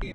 Okay.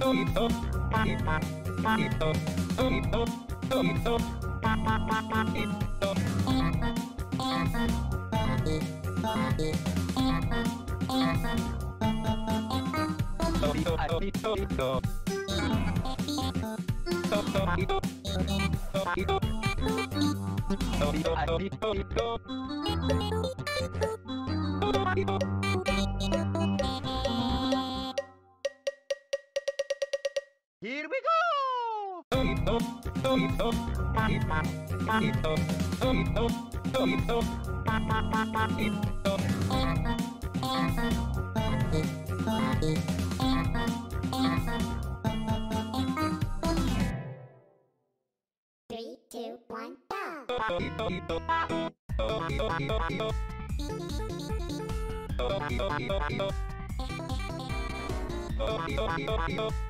solito, palito, Here we go! Three, two, one, go!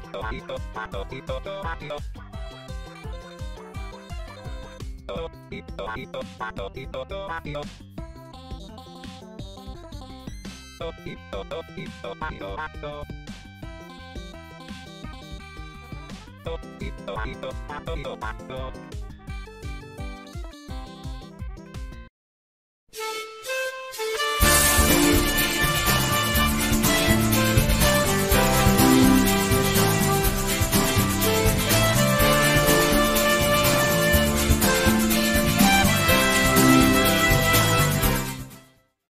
人あと人とあと人と人あと人とあとと人と人あとあとと人と人あと人あと